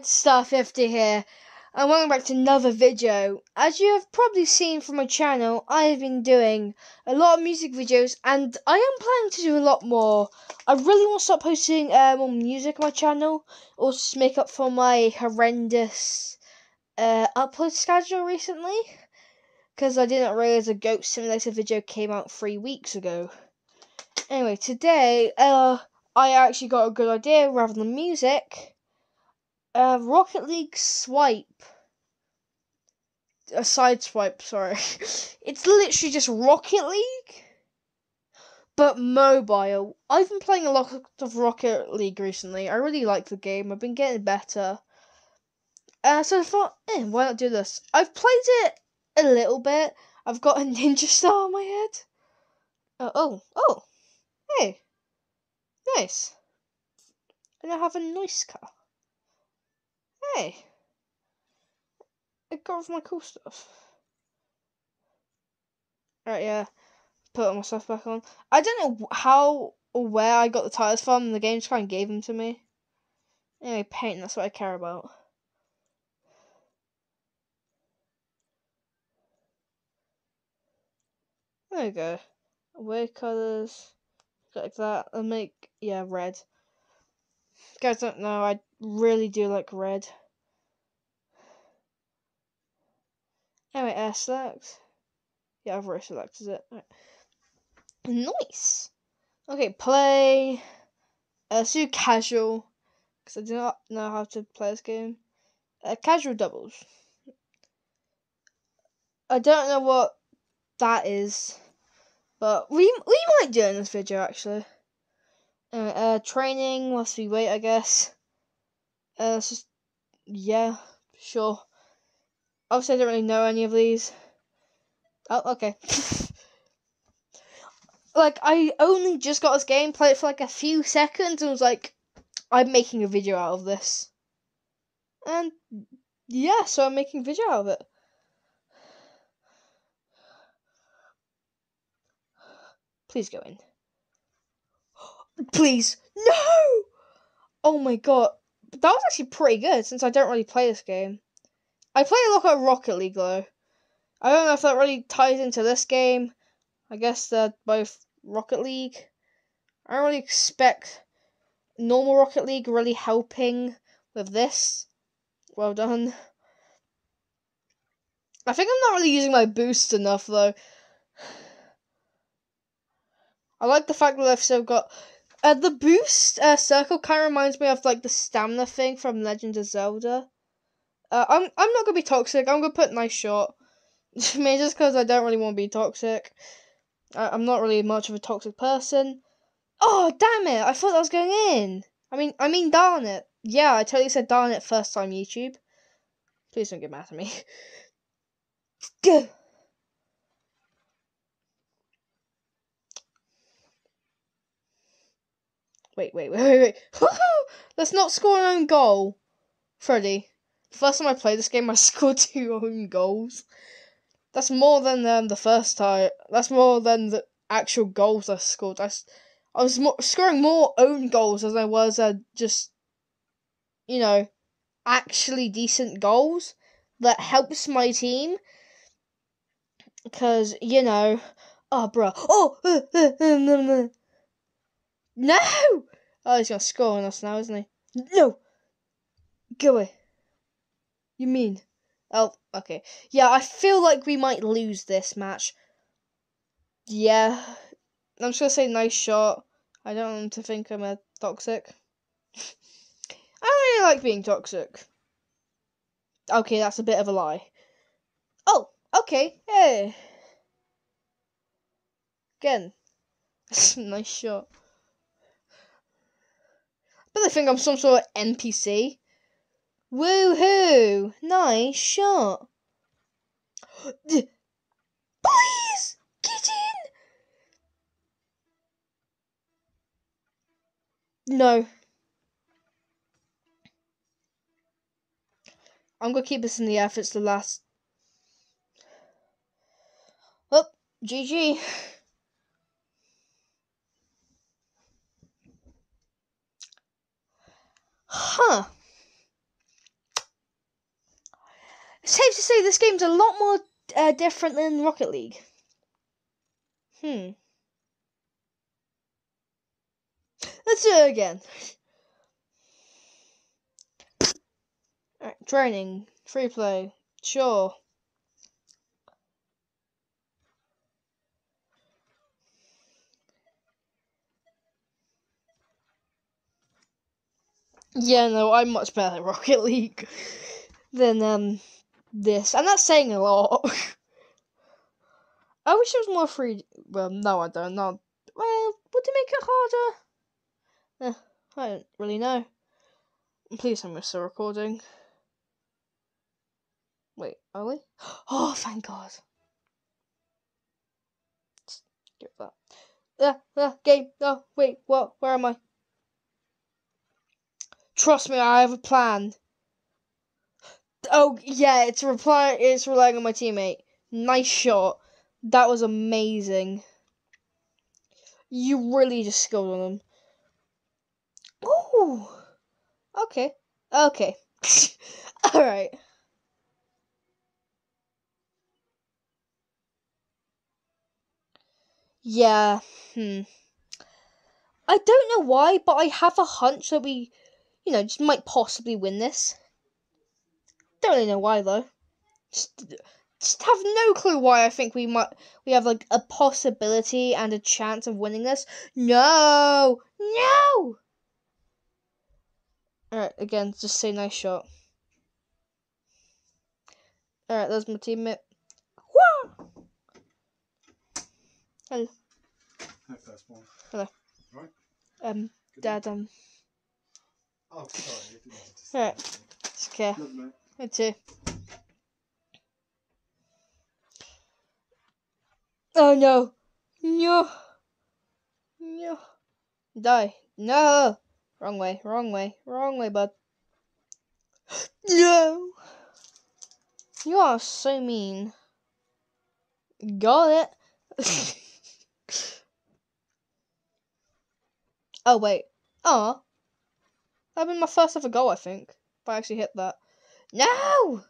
Fredstar 50 here, and welcome back to another video. As you have probably seen from my channel, I have been doing a lot of music videos, and I am planning to do a lot more. I really want to start posting uh, more music on my channel, also to make up for my horrendous uh, upload schedule recently, because I didn't realize a Goat Simulator video came out three weeks ago. Anyway, today, uh, I actually got a good idea rather than music. Uh, Rocket League Swipe. A side swipe, sorry. it's literally just Rocket League, but mobile. I've been playing a lot of Rocket League recently. I really like the game. I've been getting better. Uh, so I thought, eh, why not do this? I've played it a little bit. I've got a ninja star on my head. Uh, oh, oh, hey, nice. And I have a nice car. Hey, I got off my cool stuff. Right, yeah, put all my stuff back on. I don't know how or where I got the tires from, the game just kind of gave them to me. Anyway, paint, that's what I care about. There we go. Away colours, like that, and make, yeah, red. guys don't know, I really do like red. Anyway, air select. Yeah, I've already selected it. Right. Nice. Okay, play. Uh, let's do casual, because I do not know how to play this game. Uh, casual doubles. I don't know what that is, but we we might do it in this video actually. Anyway, uh, training. Let's we wait, I guess. Uh, just yeah, sure. Oh, Obviously, I don't really know any of these. Oh, okay. like, I only just got this game, played it for like a few seconds, and was like, I'm making a video out of this. And yeah, so I'm making a video out of it. Please go in. Please. No! Oh my god. That was actually pretty good since I don't really play this game. I play a lot of Rocket League though. I don't know if that really ties into this game. I guess they're both Rocket League. I don't really expect normal Rocket League really helping with this. Well done. I think I'm not really using my boost enough though. I like the fact that I've still got uh, the boost uh, circle. Kind of reminds me of like the stamina thing from Legend of Zelda. Uh, I'm I'm not gonna be toxic. I'm gonna put nice shot. I mean, just because I don't really want to be toxic. I, I'm not really much of a toxic person. Oh damn it! I thought that was going in. I mean, I mean, darn it. Yeah, I totally said darn it first time YouTube. Please don't get mad at me. Wait, wait, wait, wait, wait. Let's not score an own goal. Freddy. First time I played this game, I scored two own goals. That's more than um, the first time. That's more than the actual goals I scored. I, I was more, scoring more own goals as I was uh, just, you know, actually decent goals that helps my team. Because, you know, oh, bro. Oh, uh, uh, uh, no, no. No! Oh, he's to score on us now, isn't he? No! Go away. You mean? Oh, okay. Yeah, I feel like we might lose this match. Yeah. I'm just gonna say nice shot. I don't want to think I'm a toxic. I don't really like being toxic. Okay, that's a bit of a lie. Oh, okay. Hey. Again. nice shot. But they think I'm some sort of NPC. Woohoo! Nice shot. Please get in. No. I'm gonna keep this in the air if it's the last. Oh, GG. Huh. Safe to say this game's a lot more uh, different than Rocket League. Hmm. Let's do it again. Training, free play, sure. Yeah, no, I'm much better at Rocket League than um this, and that's saying a lot. I wish there was more free. Well, no, I don't know. Well, would it make it harder? Eh, I don't really know. Please, I'm still recording. Wait, are we? Oh, thank God. Give that. Uh, uh, game. Oh, wait, what? Where am I? Trust me, I have a plan. Oh yeah, it's reply. It's relying on my teammate. Nice shot. That was amazing. You really just scored on him. Ooh. Okay. Okay. All right. Yeah. Hmm. I don't know why, but I have a hunch that we, you know, just might possibly win this. Don't really know why though. Just, just have no clue why I think we might we have like a possibility and a chance of winning this. No, no. All right, again, just say nice shot. All right, there's my teammate. Woo! Hello. Hi, first one. Hello. Right. Um, Good Dad. Um, Oh, sorry. I didn't want to say Alright. anything. it's okay. Too. Oh no! No! No! Die! No! Wrong way, wrong way, wrong way, bud. No! You are so mean. Got it! oh, wait. Oh. That'd been my first ever goal, I think. If I actually hit that. No!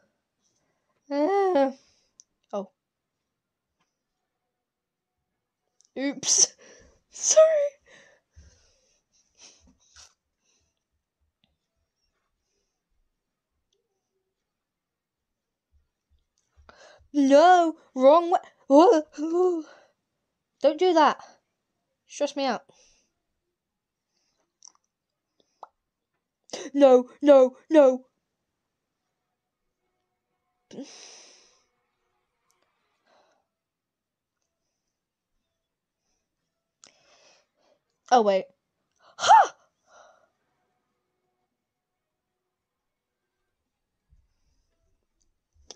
Ah. oh. Oops. Sorry. No, wrong way. Oh, oh. Don't do that. Stress me out. No, no, no. Oh wait.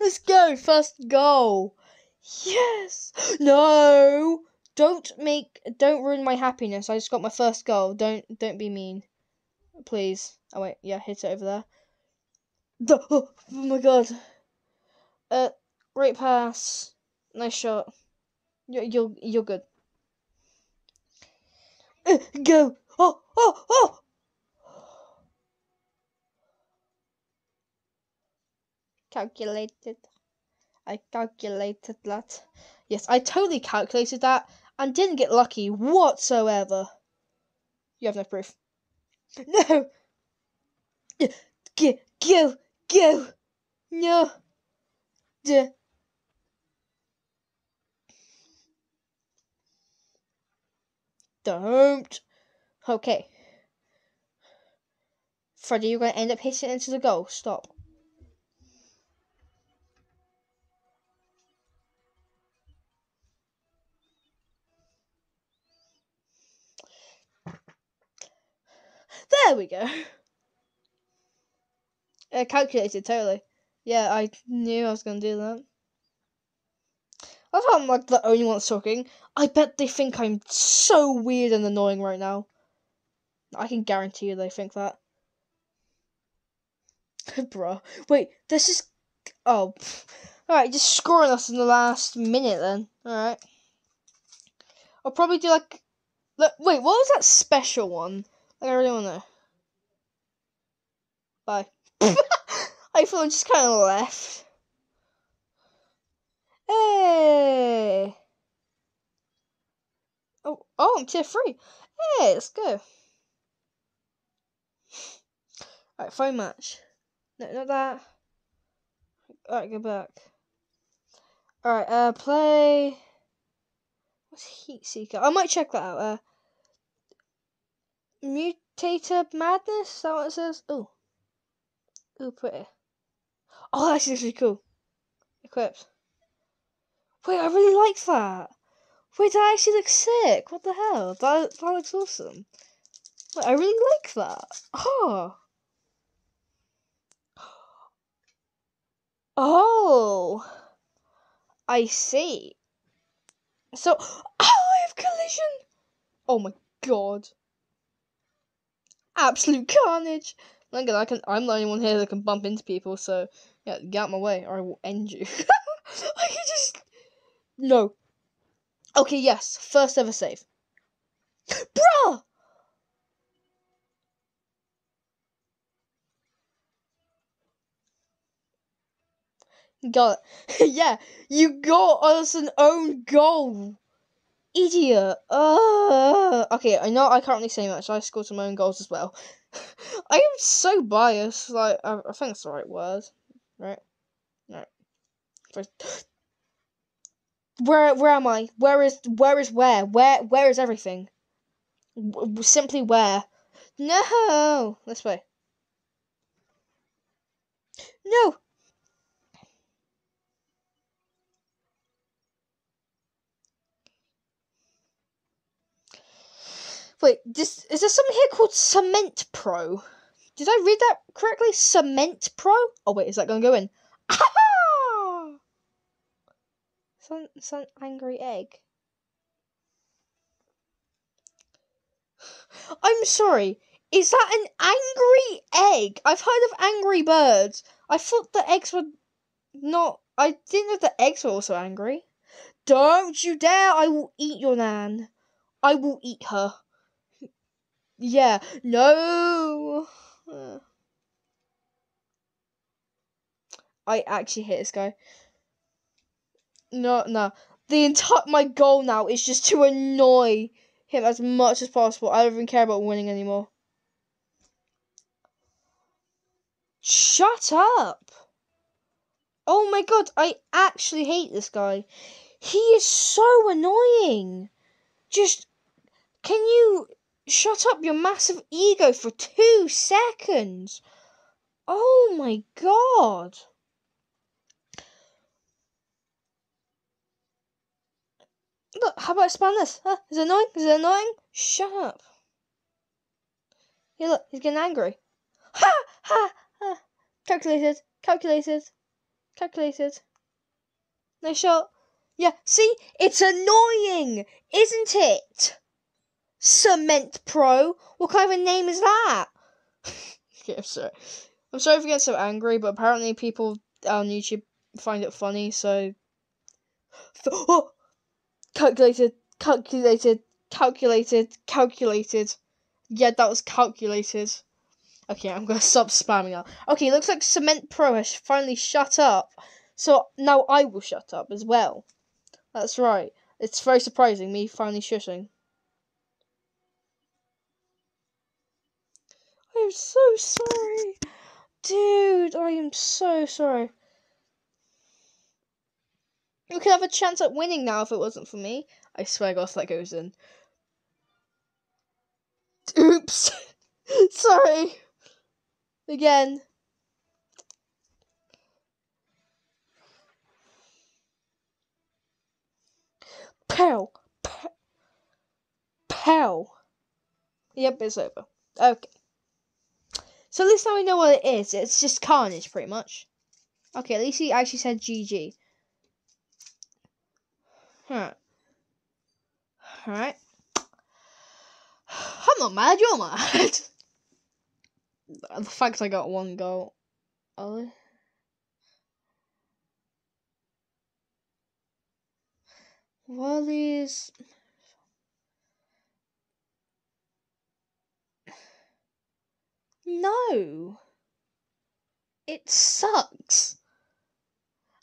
Let's go, first goal. Yes. No. Don't make don't ruin my happiness. I just got my first goal. Don't don't be mean. Please. Oh wait, yeah, hit it over there. The, oh, oh my god. Uh great pass. Nice shot. You're you're you're good. Uh, go. Oh, oh, oh. Calculated. I calculated that. Yes, I totally calculated that and didn't get lucky whatsoever. You have no proof. No. Go, go, go. No. Duh. Don't. Okay. Freddy, you're to end up hitting into the goal. Stop. There we go. Calculated totally. Yeah, I knew I was going to do that. I thought I'm like the only one talking. I bet they think I'm so weird and annoying right now. I can guarantee you they think that. Bruh. Wait, this is. Oh. Alright, just scoring us in the last minute then. Alright. I'll probably do like. Look, wait, what was that special one? Like, I really want to. Bye. I thought just kind of left. Hey! Oh, oh, I'm tier three. Hey, let's go. Alright, phone match. No, not that. Alright, go back. Alright, uh, play. What's Heat Seeker? I might check that out. Uh, Mutator Madness? Is that what it says? Oh. Oh, pretty. Oh, that's actually cool. Equipped. Wait, I really like that. Wait, that actually looks sick. What the hell? That, that looks awesome. Wait, I really like that. Oh. Oh. I see. So, oh, I have collision. Oh my god. Absolute carnage. Look at I can. I'm the only one here that can bump into people. So yeah, get out my way, or I will end you. I can just no. Okay, yes, first ever save. Bruh. Got it. yeah, you got us an own goal. Idiot. Uh, okay, I know I can't really say much. I scored some own goals as well. I am so biased. Like, I, I think it's the right word. Right? Right. First. Where, where am I? Where is, where is where? Where, where is everything? W- simply where? No! This way. No! Wait, this is there something here called Cement Pro? Did I read that correctly? Cement Pro? Oh wait, is that gonna go in? Ah Some some angry egg. I'm sorry. Is that an angry egg? I've heard of angry birds. I thought the eggs were not. I didn't know the eggs were also angry. Don't you dare! I will eat your nan. I will eat her. Yeah, no. I actually hate this guy. No, no. The entire my goal now is just to annoy him as much as possible. I don't even care about winning anymore. Shut up! Oh my god, I actually hate this guy. He is so annoying. Just can you shut up your massive ego for two seconds? Oh my god. Look, how about I spawn this? Huh? Is it annoying? Is it annoying? Shut up. Yeah, look, he's getting angry. Ha! Ha! Ha! Calculated. Calculated. Calculated. Nice shot. Yeah, see? It's annoying, isn't it? Cement Pro. What kind of a name is that? okay, I'm sorry. I'm sorry if for getting so angry, but apparently people on YouTube find it funny, so. Oh! Calculated, calculated, calculated, calculated. Yeah, that was calculated. Okay, I'm gonna stop spamming out. Okay, looks like Cement Pro has finally shut up. So now I will shut up as well. That's right. It's very surprising, me finally shushing. I'm so sorry. Dude, I am so sorry. We could have a chance at winning now if it wasn't for me. I swear God, that goes in. Oops. Sorry. Again. Pow. Pow. Yep, it's over. Okay. So at least now we know what it is. It's just carnage, pretty much. Okay, at least he actually said GG. Alright. Alright. I'm not mad, you're mad. the fact I got one goal. Oh. Wally's. No. It sucks.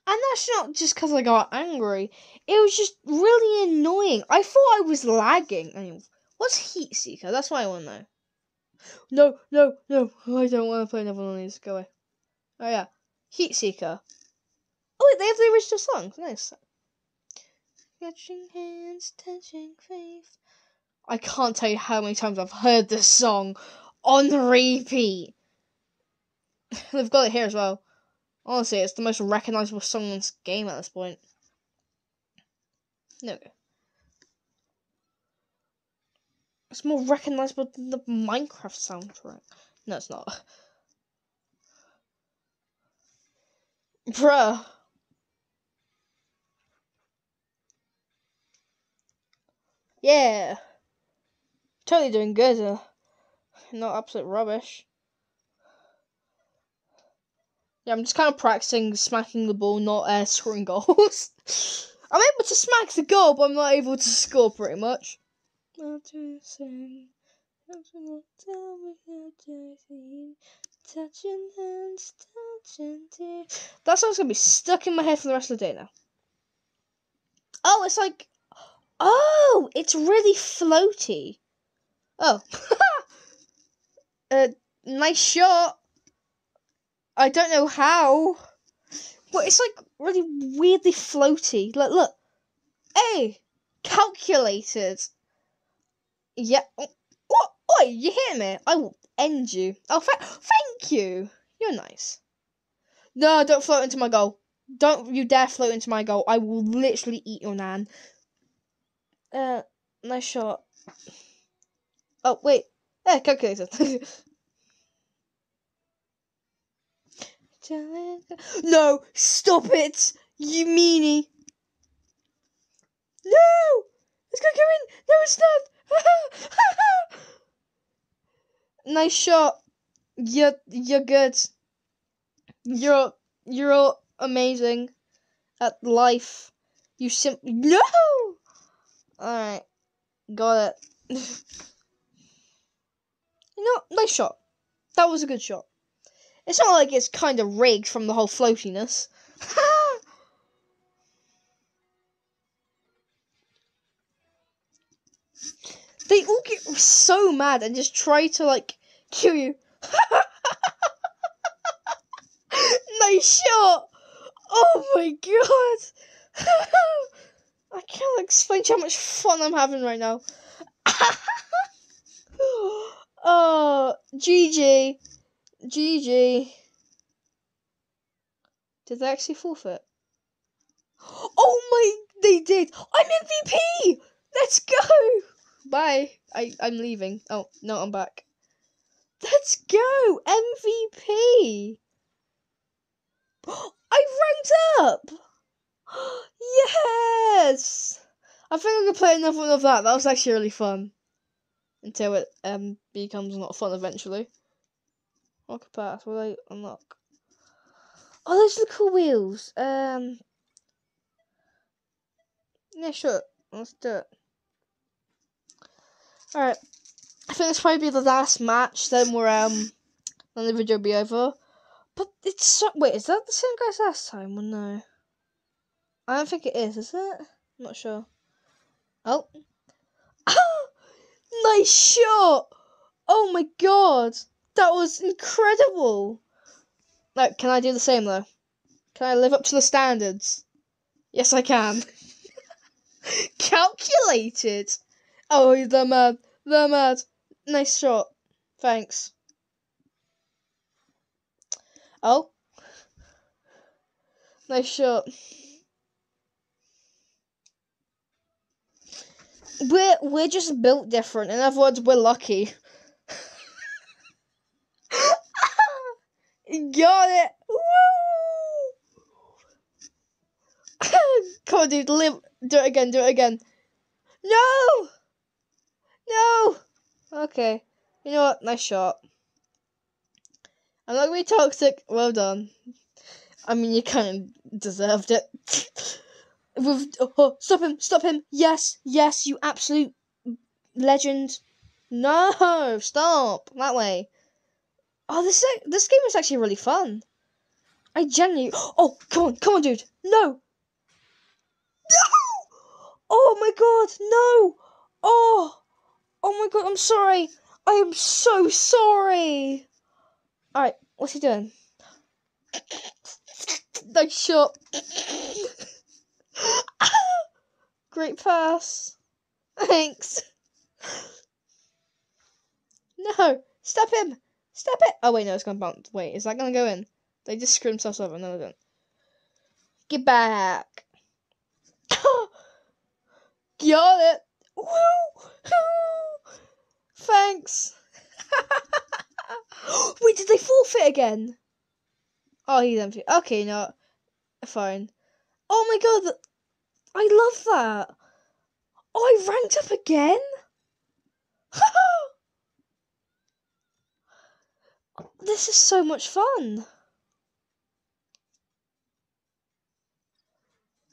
And that's not just because I got angry. It was just really annoying. I thought I was lagging. I mean, what's Heat Seeker? That's what I want to know. No, no, no. I don't want to play another one of these. Go away. Oh, yeah. Heat Seeker. Oh, wait, they have the original song. Nice. Catching hands, touching faith. I can't tell you how many times I've heard this song on repeat. They've got it here as well. Honestly, it's the most recognizable song in this game at this point. No. It's more recognizable than the Minecraft soundtrack. No, it's not. Bruh. Yeah. Totally doing good. Uh, not absolute rubbish. Yeah, I'm just kind of practicing smacking the ball, not uh, scoring goals. I'm able to smack the goal, but I'm not able to score pretty much. That song's gonna be stuck in my head for the rest of the day now. Oh, it's like, oh, it's really floaty. Oh, uh, nice shot. I don't know how. But it's like really weirdly floaty. Like, look. Hey! Calculated. Yeah. What? Oi, you hear me? I will end you. Oh, th- thank you. You're nice. No, don't float into my goal. Don't you dare float into my goal. I will literally eat your nan. Uh, nice shot. Oh, wait. Eh, calculated. No, stop it, you meanie. No, it's gonna go in. No, it's not. nice shot. You're you're good. You're you're amazing at life. You simply no. All right, got it. you know, nice shot. That was a good shot. It's not like it's kind of rigged from the whole floatiness. they all get so mad and just try to like kill you. nice shot! Oh my god! I can't explain how much fun I'm having right now. Oh, GG. GG. Did they actually forfeit? Oh my, they did. I'm MVP. Let's go. Bye. I I'm leaving. Oh no, I'm back. Let's go MVP. I ranked up. yes. I think I could play another one of that. That was actually really fun. Until it um becomes not fun eventually. Lock pass. Will I unlock? Oh, those are the cool wheels. Um. Yeah, sure. Let's do it. Alright. I think this probably be the last match. Then we're um. Then the video will be over. But it's so. Wait, is that the same guy as last time? Well, no. I don't think it is. Is it? I'm not sure. Oh. nice shot! Oh my god! That was incredible. Like, can I do the same though? Can I live up to the standards? Yes, I can. Calculated. Oh, the mad, the mad. Nice shot. Thanks. Oh. Nice shot. We're we're just built different. In other words, we're lucky. Got it! Woo! Come on, dude, live. Do it again, do it again. No! No! Okay. You know what? Nice shot. I'm not gonna be toxic. Well done. I mean, you kind of deserved it. With oh, stop him! Stop him! Yes, yes, you absolute legend. No, stop that way. Oh, this this game is actually really fun. I genuinely. Oh, come on, come on, dude. No. No. Oh my god, no. Oh. Oh my god, I'm sorry. I am so sorry. Alright, what's he doing? Nice shot. Great pass. Thanks. No, stop him. Stop it. Oh wait, no, it's gonna bounce. Wait, is that gonna go in? They just screw themselves over. No, they don't. Get back. Got it. Woo! Thanks. Wait, did they forfeit again? Oh, he's empty. Okay, no, fine. Oh my god, I love that. Oh, I ranked up again. this is so much fun.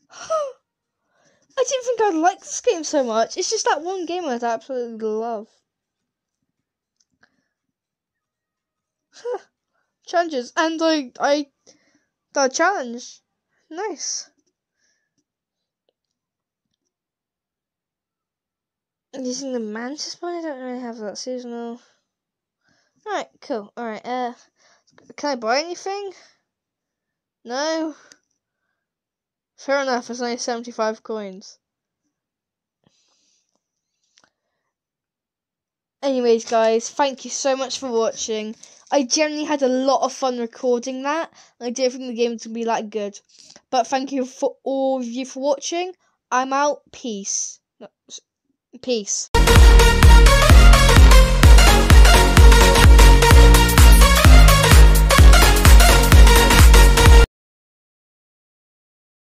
I didn't think I'd like this game so much. It's just that one game I'd absolutely love. Challenges and I I the challenge. Nice. Using the mantis one, I don't really have that seasonal. Alright, cool. Alright, uh can I buy anything? No. Fair enough, it's only 75 coins. Anyways, guys, thank you so much for watching. I generally had a lot of fun recording that. I didn't think the game to be that good. But thank you for all of you for watching. I'm out. Peace. No, Peace.